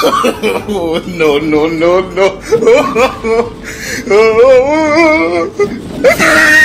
no, no, no, no.